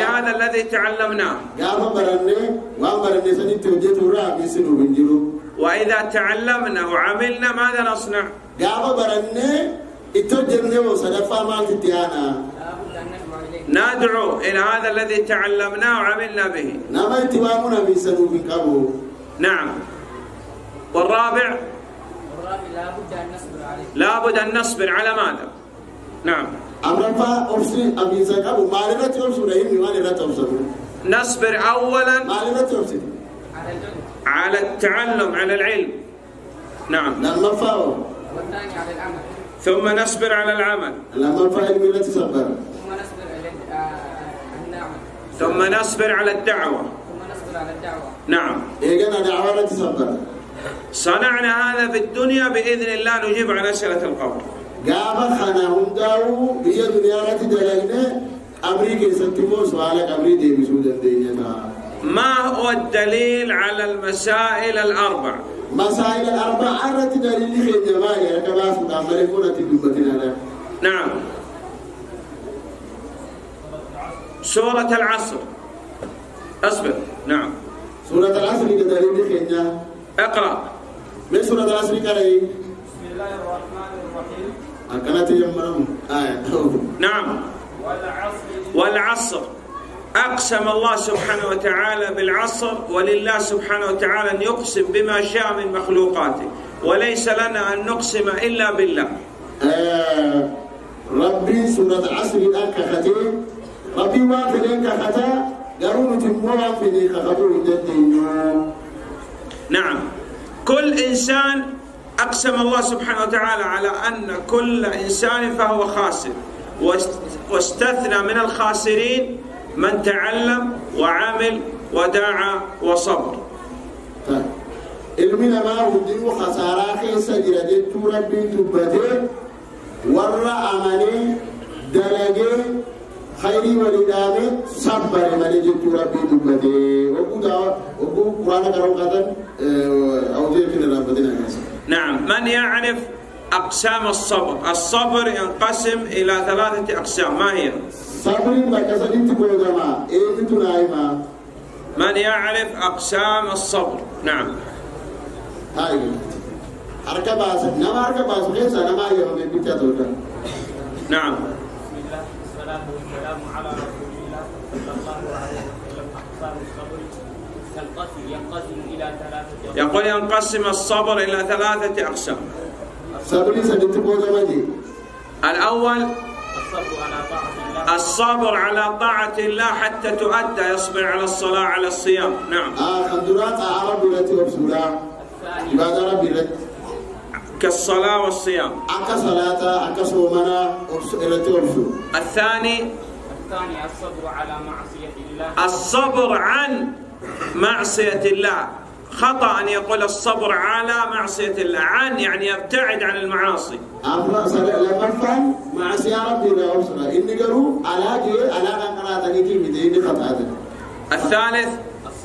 هذا الذي تعلمناه. وإذا تعلمنا وعملنا ماذا نصنع؟ ندعو إلى هذا الذي تعلمناه وعملنا به. نعم, نعم. والرابع؟ لا بد أن نصبر على ماذا؟ نعم. نصبر أولا على التعلم على العلم نعم oo والثاني على العمل ثم نصبر على العمل ilmi irratti sabbara ثم نصبر على النعمة ثم نصبر على الدعوة ثم نصبر على الدعوة. نعم. dacwaa irratti sabbara صنعنا هذا في الدنيا بإذن الله نجيب عن أسئلة القبر. قام حنا هم داو هي دنيا راتي دلعنا قبري كيستمو سؤال قبري دي بسو دندين ما هو الدليل على المسائل الأربع؟ مسائل الأربع عرت دليل في الجماعة يا كباس متعمل يكون تدبتنا نعم. سورة العصر. أصبر. نعم. سورة العصر إذا دليل خيّنا اقرأ. من سورة العصر كريم إيه؟ بسم الله الرحمن الرحيم. نعم. والعصر. أقسم الله سبحانه وتعالى بالعصر ولله سبحانه وتعالى أن يقسم بما شاء من مخلوقاته. وليس لنا أن نقسم إلا بالله. آه، ربي سورة العصر إذا كخته ربي وافد إن كخته قرونة موافد إن كخته نعم. كل إنسان أقسم الله سبحانه وتعالى على أن كل إنسان فهو خاسر. واستثنى من الخاسرين من تعلم وعمل ودعا وصبر. طيب. إلمنا ما هدين وخسارا خيصة جرادين توربين تبتين ورع أماني دلقين خيري ولدامي صبر مالي جبتو ربي دبتي وقو دعوة وقو قرآن قرآن قرآن في نرام بدين نعم. من يعرف أقسام الصبر؟ الصبر ينقسم إلى ثلاثة أقسام. ما هي؟ naa himaa من يعرف أقسام الصبر؟ نعم. harka baasa nama harka baasu keessa nama ayyamame bicha tolta نعم. بسم الله والصلاة والسلام على رسول الله صلى الله عليه وسلم. أقسام الصبر ينقسم ينقسم إلى ثلاثة. يقول ينقسم الصبر إلى ثلاثة أقسام. الأول الصبر على طاعة الله. الصبر على طاعة الله حتى تؤدى يصبر على الصلاة على الصيام. نعم. الثاني rabbi irratti كالصلاة والصيام. الثاني الثاني الصبر على معصية الله. الصبر عن معصية الله. خطأ أن يقول الصبر على معصية الله. عن يعني يبتعد عن المعاصي. الثالث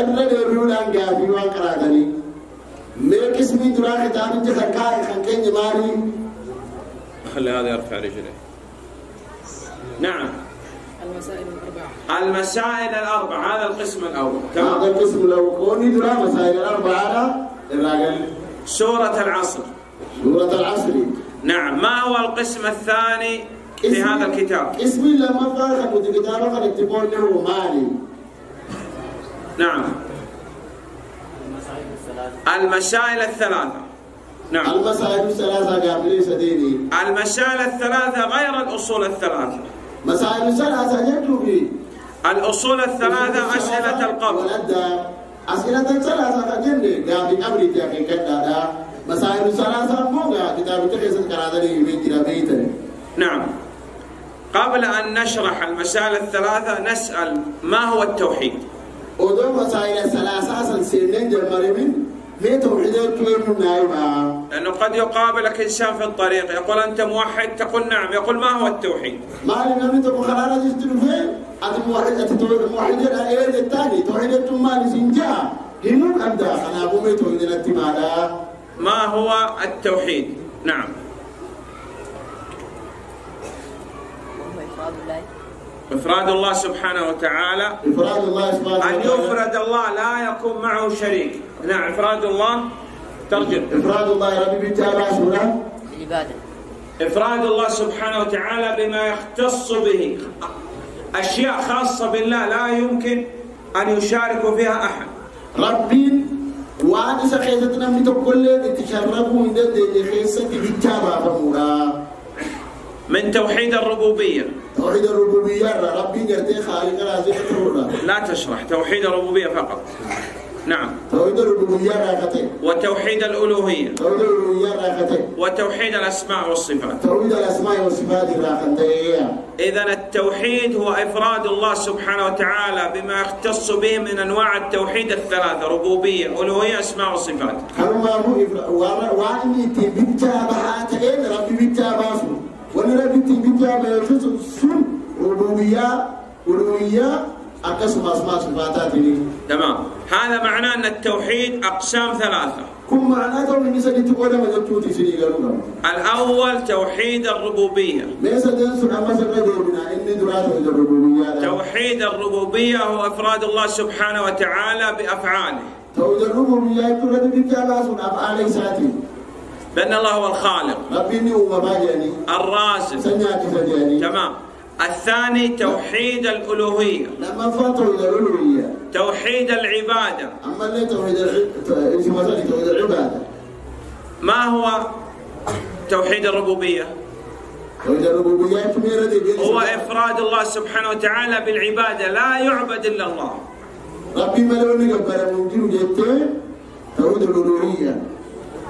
irra deebi'uudhaan gaafii waan qaraatanii mee qismii duraa kitaabichi kan kaa'e kan keenya maalii خلي هذا يرفع رجله نعم المسائل الأربعة المسائل الأربع هذا القسم الأول هذا تمام القسم لو كوني درا مسائل الأربعة الراجل سورة العصر سورة العصر نعم ما هو القسم الثاني في هذا الكتاب اسمي لما كتابة قد تقول له مالي نعم. المسائل الثلاثة. نعم. المسائل الثلاثة قابلين سديني. المسائل الثلاثة غير الأصول الثلاثة. مسائل الثلاثة جدوا في الأصول الثلاثة أسئلة القبر. أسئلة الثلاثة جنة قابل قبري تاكي كدا مسائل الثلاثة موغا كتاب تخيص كرادني من جرا بيتني نعم. قبل أن نشرح المسائل الثلاثة نسأل ما هو التوحيد؟ ودو مسائل الثلاثة أصلا سيرنين جرمارمين لأنه قد يقابلك إنسان في الطريق. يقول أنت موحد تقول نعم. يقول ما هو التوحيد؟ ما لنا أنت مخلالة جستنفين أنت موحد أنت موحد. إلى إيه إيرد الثاني توحيد ما لسنجا هنون أبدا أنا بميت من الاتمالة ما هو التوحيد؟ نعم. الله يفعل إفراد الله سبحانه وتعالى. إفراد الله سبحانه أن وتعالى. يفرد الله لا يكون معه شريك. نعم إفراد الله. ترجم. إفراد الله ربي بيتابع سورة العبادة. إفراد الله سبحانه وتعالى بما يختص به. أشياء خاصة بالله لا يمكن أن يشارك فيها أحد. ربين وعد سخيزتنا من تقول تشربوا من دل خيزة بيتابع فمورا من توحيد الربوبية. توحيد الربوبية ربي قرتي خالق تورا لا تشرح توحيد الربوبية فقط. نعم. توحيد الربوبية راكتي وتوحيد الألوهية. توحيد الربوبية راكتي وتوحيد الأسماء والصفات. توحيد الأسماء والصفات راكتي إذا التوحيد هو إفراد الله سبحانه وتعالى بما يختص به من أنواع التوحيد الثلاثة ربوبية ألوهية أسماء وصفات كانوا هو واني تي بيتابع تين ربي بيتابع سن ربوبية ألوهية أقسم أسماء تمام هذا معناه أن التوحيد أقسام ثلاثة كم معناته من نسا تقول ما جبتوتي سني قالوا الأول توحيد الربوبية ليس جنس أما سنة بنا إني دراسة الربوبية توحيد الربوبية هو إفراد الله سبحانه وتعالى بأفعاله توحيد الربوبية ترى بيتابع سن أفعال ساتي بأن الله هو الخالق. الرازق تمام. الثاني توحيد الألوهية. توحيد العبادة. أما توحيد العبادة. ما هو توحيد الربوبية؟ هو إفراد الله سبحانه وتعالى بالعبادة. لا يعبد إلا الله. ربي ملوني قبل ممكن جت توحيد الألوهية.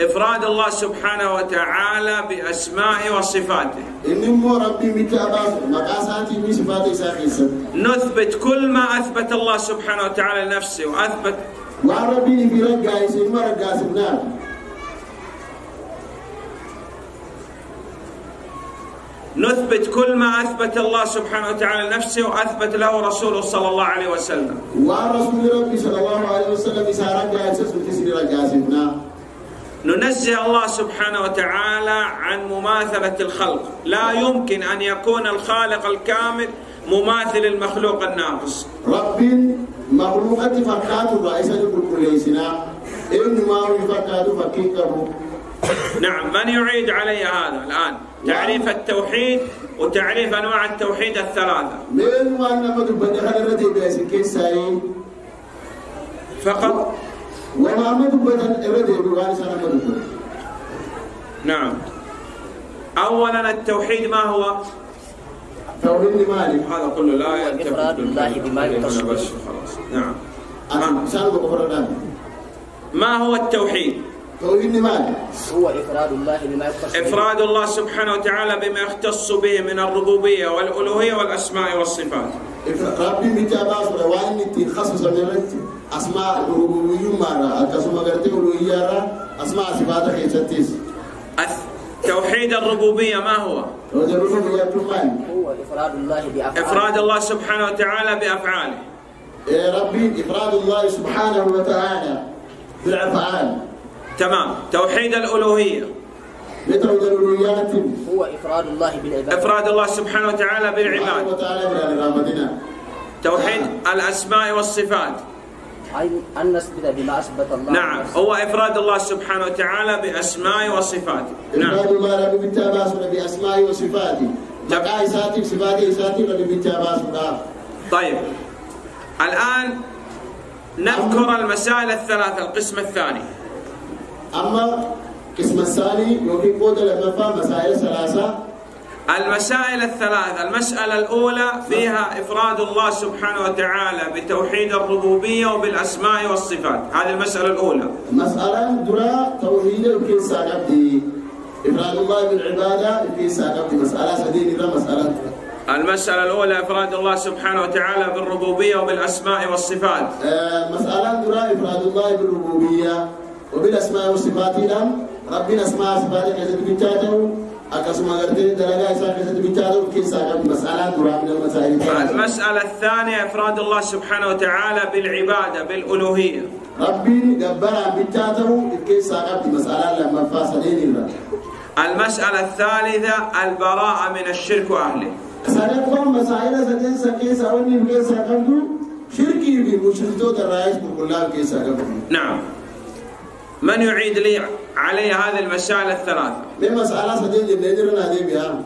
إفراد الله سبحانه وتعالى بأسماء وصفاته. نثبت كل ما أثبت الله سبحانه وتعالى لنفسه وأثبت نثبت كل ما أثبت الله سبحانه وتعالى لنفسه وأثبت له رسوله صلى الله عليه وسلم. ورسول ربي صلى الله عليه وسلم ننزه الله سبحانه وتعالى عن مماثلة الخلق. لا يمكن أن يكون الخالق الكامل مماثل المخلوق الناقص. irraa isa ni qulqulleessinaa eenyumaa wii fakkaatu fakkii qabu نعم من يعيد علي هذا الآن؟ تعريف التوحيد وتعريف أنواع التوحيد الثلاثة. nama dubbadde kana irra deebi'asin keessaayee فقط irra deebi'u waan isa nama dubbatu نعم. أولا التوحيد ما هو؟ tawhidni maali هذا كله لا هو يلتفت إفراد الله بما. بس خلاص. نعم. fudhadhaan ما هو التوحيد؟ هو إفراد الله بما يختص به. إفراد الله سبحانه وتعالى بما يختص به من الربوبية والألوهية والأسماء والصفات. baasudha waan inni ittiin khasisame irratti asmaa rububiyyummaarra akkasuma gartee uluhiyyaarra asmaa sifaata keessattis توحيد الربوبية ما هو؟ هو إفراد الله بأفعاله إفراد الله سبحانه وتعالى بأفعاله ربي إفراد الله سبحانه وتعالى بالأفعال تمام توحيد الألوهية بتوحيد الألوهيات هو إفراد الله بالعبادة إفراد الله سبحانه وتعالى سبحانه بالعباد وتعالى من رحمتنا توحيد الأسماء والصفات أن- نثبت بما أثبت الله نعم. هو إفراد الله سبحانه وتعالى بأسماء وصفاته. إفراد نعم الله ربي بالتابع بأسمائه وصفاته. isaatiif sifaatii isaatiif radi bichaa baasuudhaaf طيب. الآن نذكر المسائل الثلاثة القسم الثاني. amma qisma isaanii yookiin qooda lammaffaa masaa'ila salaasa المسائل الثلاث المسألة الأولى فيها إفراد الله سبحانه وتعالى بتوحيد الربوبية وبالأسماء والصفات. هذه المسألة الأولى. of keessaa qabdi ifraadullah bilcibaada of keessaa qabdi mas'alaa sadeen irra mas'alaan المسألة الأولى إفراد الله سبحانه وتعالى بالربوبية وبالأسماء والصفات. مسألة درا إفراد الله بالربوبية وبالأسماء والصفات. ربنا أسماء صفات كيسة مسألة المسائل. المسألة الثانية إفراد الله سبحانه وتعالى بالعبادة بالألوهية ربي جبر بيتاته كيسة قبل مسألة لما فاصلين الله المسألة الثالثة البراءة من الشرك وأهله مسائل سدين شركي نعم من يعيد لي علي هذه المسائل بها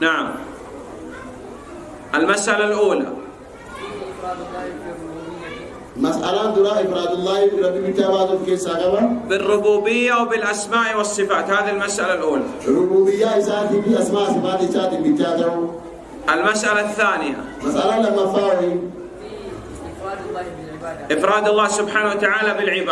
نعم. المسألة الأولى. في الربوبية مسألة درا إفراد الله ربي بيتاته كيسة قبل بالربوبية وبالأسماء والصفات. هذه المسألة الأولى. ربوبية إساتي في أسماء صفات إساتي بيتاته المسألة الثانية. مسألة لما فاوي إفراد الله سبحانه وتعالى بالعبادة.